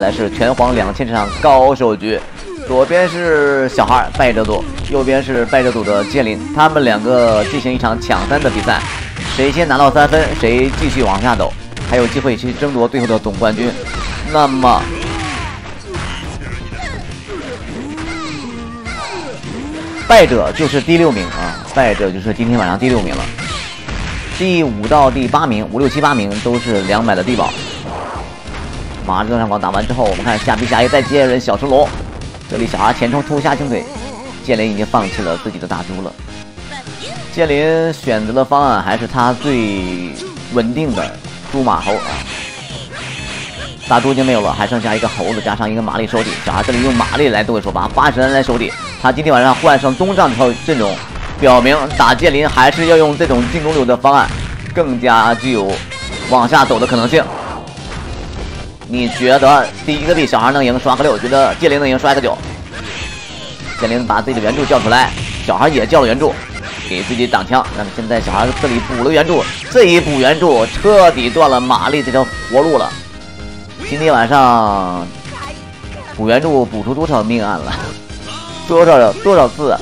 来是拳皇两千这场高手局，左边是小孩败者组，右边是败者组的剑灵，他们两个进行一场抢三的比赛，谁先拿到三分，谁继续往下走，还有机会去争夺最后的总冠军。那么，败者就是第六名啊，败者就是今天晚上第六名了。第五到第八名，五六七八名都是两百的地保。马上登上广打完之后，我们看下 B 下 A 再接人小神龙，这里小阿前冲突下清腿，剑灵已经放弃了自己的大猪了。剑灵选择的方案还是他最稳定的猪马猴啊，大猪已经没有了，还剩下一个猴子加上一个玛丽手底。小阿这里用玛丽来对手把八神来手底，他今天晚上换上东丈之后阵容。表明打剑灵还是要用这种进攻流的方案，更加具有往下走的可能性。你觉得第一个币小孩能赢刷个六？觉得剑灵能赢刷个九？剑灵把自己的援助叫出来，小孩也叫了援助，给自己挡枪。那么现在小孩这里补了援助，这一补援助彻底断了玛丽这条活路了。今天晚上补援助补出多少命案了？多少多少次？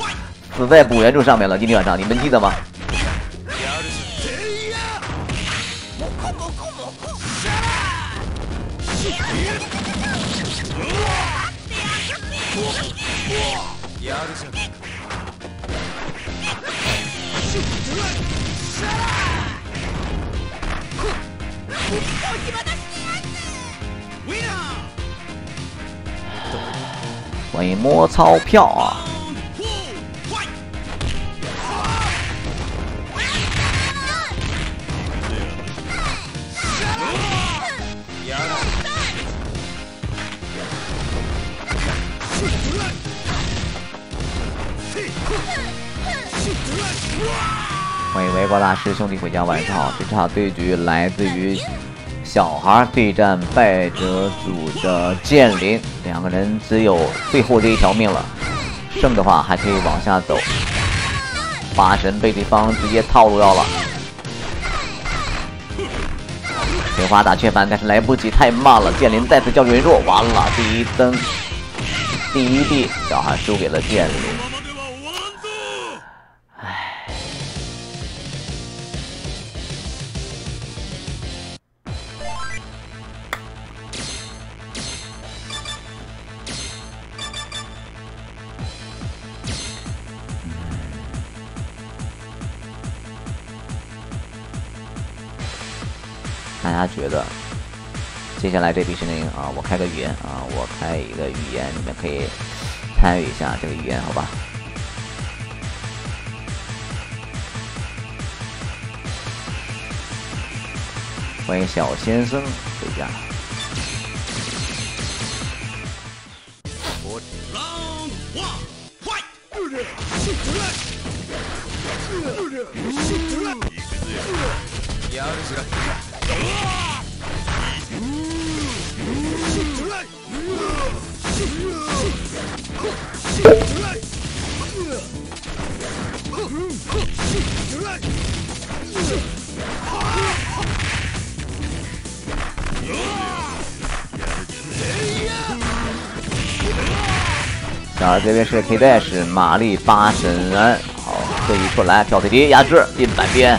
死在补援助上面了，今天晚上你们记得吗？摸钞票啊！欢迎围瓜大师兄弟回家，晚上好！这场对局来自于小孩对战败者组的剑灵，两个人只有最后这一条命了，胜的话还可以往下走。八神被对方直接套路到了，葵花打雀反，但是来不及，太慢了。剑灵再次叫住人数，完了，第一灯，第一地，小孩输给了剑灵。觉得接下来这批训练营啊？我开个语言啊，我开一个语言，你们可以参与一下这个语言，好吧？欢迎小先生回家。小二这边是 K dash 玛丽八神，好，这一出来跳飞机压制进板边，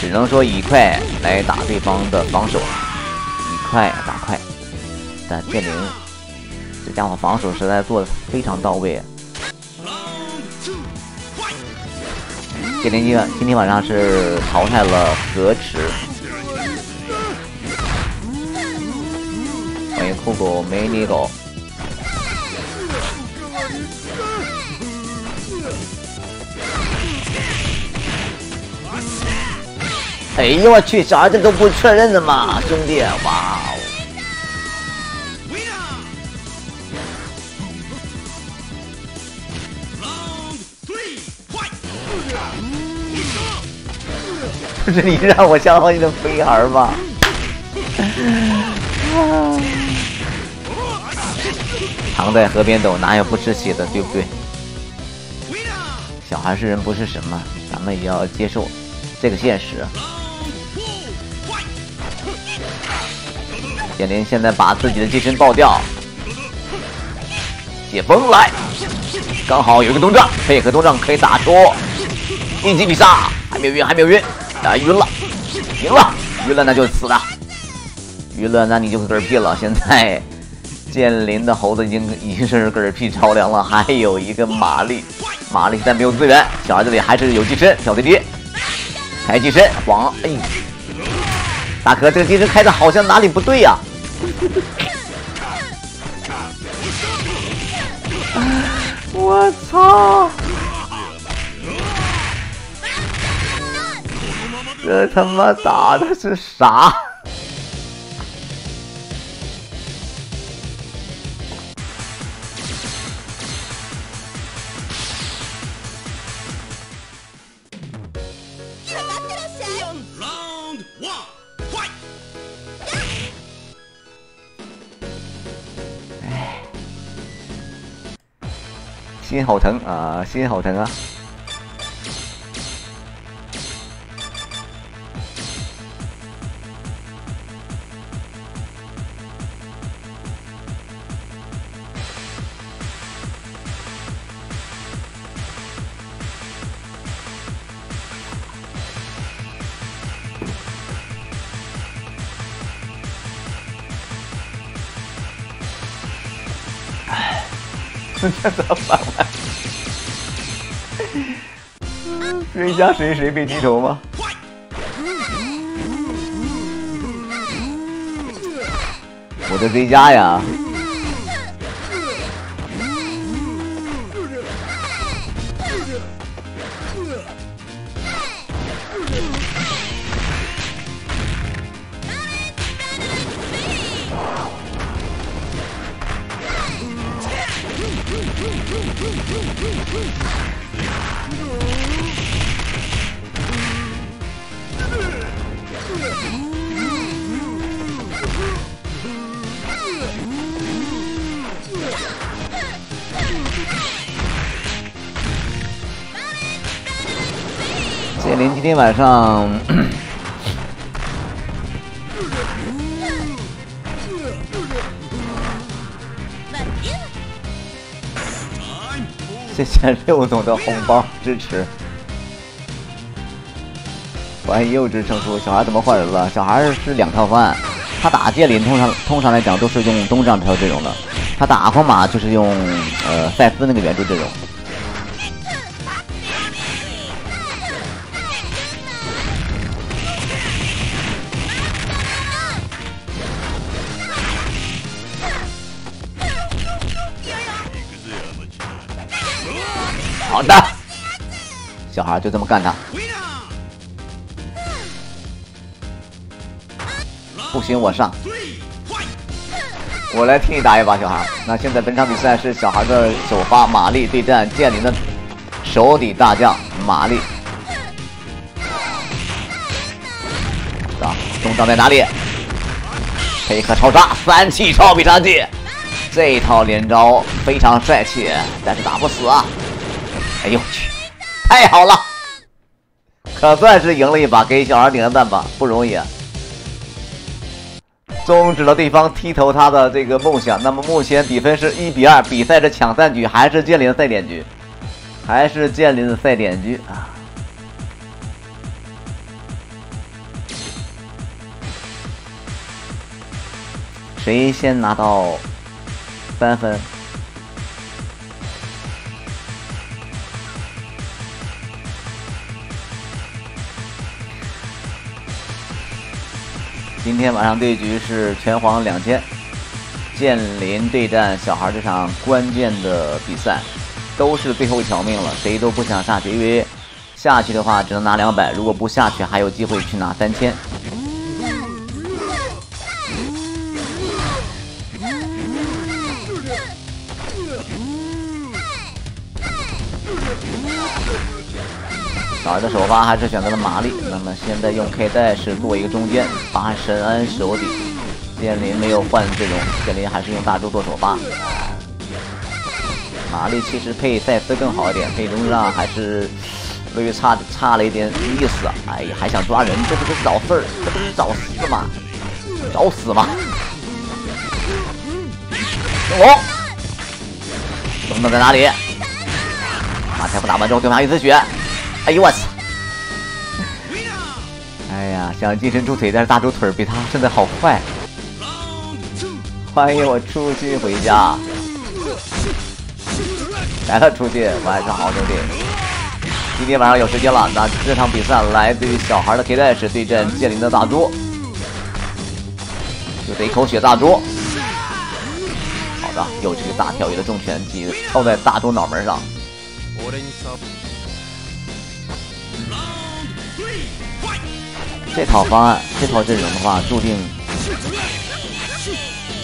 只能说以快来打对方的防守，以快打快，但剑灵这家伙防守实在做的非常到位。今天今晚今天晚上是淘汰了河池，欢迎酷狗美女狗。哎呦我去，小孩这都不确认的嘛，兄弟，哇是你让我消耗你的飞儿吗？躺在河边走，哪有不吃血的，对不对？小孩是人不是神嘛，咱们也要接受这个现实。剑灵现在把自己的机身爆掉，解封来，刚好有一个东丈，配合东丈可以打出一击必杀，还没有晕，还没有晕，啊晕了，赢了，晕了那就死了，晕了那你就嗝屁了。现在 剑灵的猴子已经已经是嗝屁着凉了，还有一个玛丽，玛丽现在没有资源，小孩这里还是有机身，小飞机开机身，黄，哎，大哥这个机身开的好像哪里不对呀？我操！这他妈打的是啥？心好疼啊！心好疼啊！这怎么办？谁加谁谁被击头吗？我的追加呀！剑灵今天晚上 谢谢 六总的红包支持，欢迎幼稚生出。小孩怎么换人了？小孩是两套方案，他打剑灵通常通常来讲都是用东丈飘这种的，他打皇马就是用呃赛斯那个圆柱阵容。好的，小孩就这么干他。不行，我上，我来替你打一把，小孩。那现在本场比赛是小孩的首发，玛丽对战剑灵的手底大将玛丽。啊，中招在哪里？配合超杀，三气超必杀技，这一套连招非常帅气，但是打不死啊。哎呦我去，太好了，可算是赢了一把，给小孩点个赞吧，不容易啊！终止了对方剃头他的这个梦想。那么目前比分是一比二，比赛的抢三局还是剑灵赛点局，还是剑灵的赛点局啊！谁先拿到三分？今天晚上对局是拳皇两千，剑灵对战小孩这场关键的比赛，都是最后一条命了，谁都不想下去，因为下去的话只能拿两百，如果不下去还有机会去拿三千。小孩的首发还是选择了玛丽，那么现在用 K 带是做一个中间，把神安手底。剑灵没有换阵容，剑灵还是用大猪做首发。玛丽其实配赛斯更好一点，配中上还是略微差差了一点意思。哎呀，还想抓人，这不是找事儿，这不是找死吗？找死吗？龙，龙灯在哪里？马太夫打完之后对方一丝血，哎呦我操！哎呀，想近身出腿，但是大猪腿比他现在好快。欢迎我出去回家，来了出去，晚上好兄弟。今天晚上有时间了，那这场比赛来自于小孩的 K 代是对阵剑灵的大猪，就这一口血大猪。好的，又是个大跳跃的重拳击敲在大猪脑门上。这套方案，这套阵容的话，注定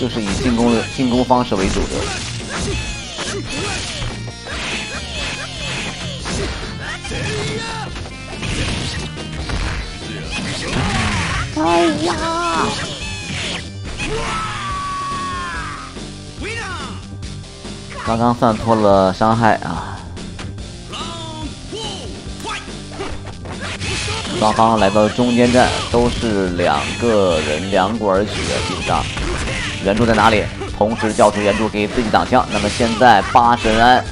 就是以进攻的进攻方式为主的。哎呀！刚刚算错了伤害啊！双方来到中间站，都是两个人两管血，基本上。援助在哪里？同时叫出援助给自己挡枪。那么现在八神庵，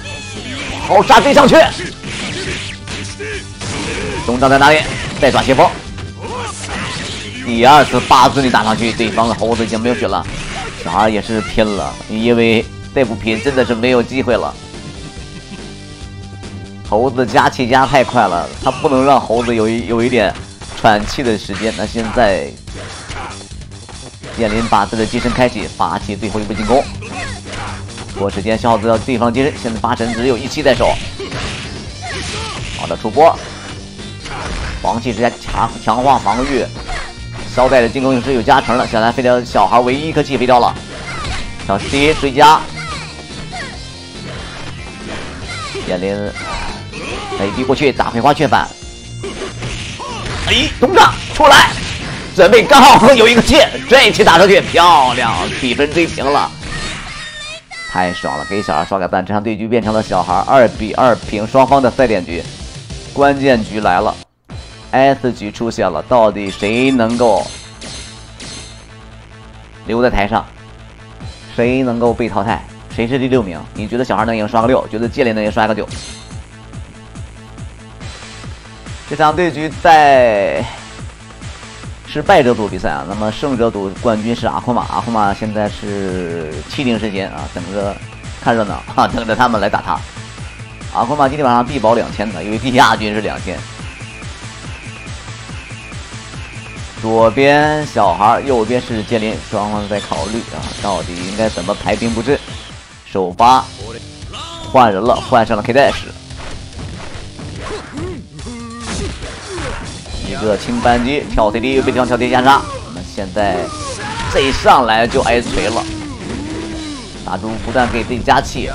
好杀追上去。中招在哪里？再抓先锋。第二次八字你打上去，对方的猴子已经没有血了。小孩也是拼了，因为再不拼真的是没有机会了。猴子加气加太快了，他不能让猴子有一有一点喘气的时间。那现在，剑林把自己的机身开启，发起最后一波进攻，拖时间消耗掉对方机身。现在八神只有一气在手，好的出波，黄气之下强强化防御，肖带的进攻也是有加成了。现在飞掉小孩唯一一颗气飞掉了，小 C 追加，剑林。哎，逼过去打回花雀板。哎，东丈出来，准备刚好有一个气，这一气打出去，漂亮，比分追平了，太爽了！给小孩刷个赞，这场对局变成了小孩二比二平，双方的赛点局，关键局来了，S 局出现了，到底谁能够留在台上？谁能够被淘汰？谁是第六名？你觉得小孩能赢刷个六？觉得戒灵能赢刷个九？这场对局在是败者组比赛啊，那么胜者组冠军是阿库玛，阿库玛现在是气定神闲啊，等着看热闹啊，等着他们来打他。阿库玛今天晚上必保两千的，因为亚军是两千。左边小孩，右边是剑林，双方在考虑啊，到底应该怎么排兵布阵。首发换人了，换上了 K 代士。一个轻扳机跳 CD 又被对方跳 D 加杀，那么现在这一上来就挨锤了。大猪不断给自己加气，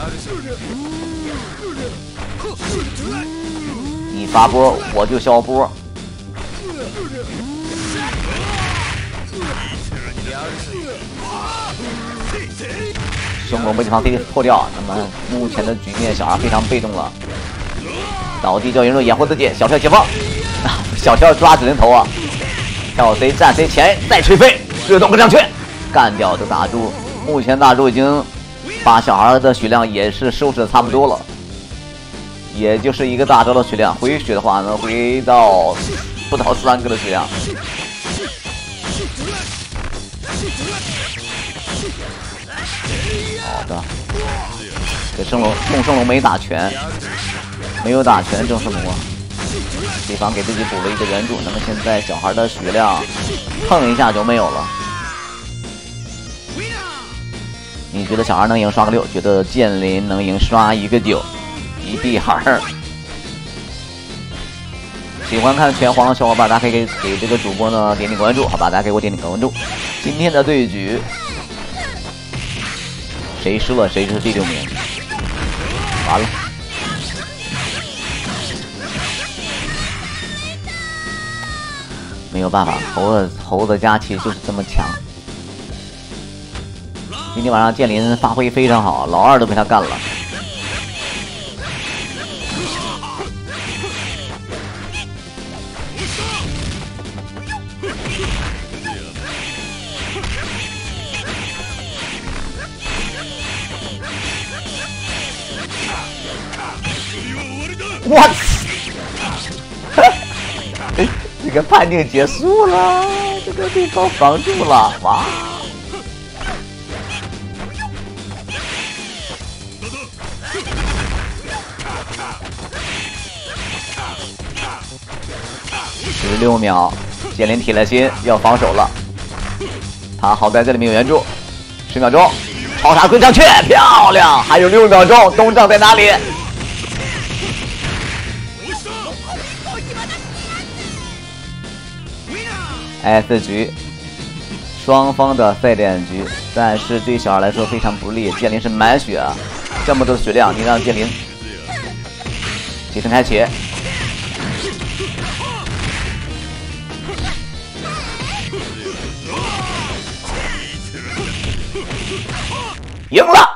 你发波我就消波。胸口被对方 CD 破掉，那么目前的局面小孩非常被动了。倒地叫援助掩护自己，小帅解放。小跳抓指令头啊！跳 C 站 C 前再吹飞，自动跟上去，干掉这大猪。目前大猪已经把小孩的血量也是收拾的差不多了，也就是一个大招的血量，回血的话能回到不到三个的血量。好的，这圣龙众圣龙没打全，没有打全正圣龙啊。对方给自己补了一个援助，那么现在小孩的血量碰一下就没有了。你觉得小孩能赢刷个六？觉得剑林能赢刷一个九？一地孩。喜欢看拳皇的小伙伴，大家可以给给这个主播呢点点关注，好吧？大家给我点点关注。今天的对局，谁输了谁就是第六名。完了。没有办法，猴子猴子加气就是这么强。今天晚上剑灵发挥非常好，老二都被他干了。我操！判定结束了，这个对方防住了，哇！十六秒，剑灵铁了心要防守了，他好在这里没有援助。十秒钟，超杀滚上去，漂亮！还有六秒钟，东丈在哪里？S 局，双方的赛点局，但是对小二来说非常不利。剑灵是满血，啊这么多血量，你让剑灵起身开启。赢了。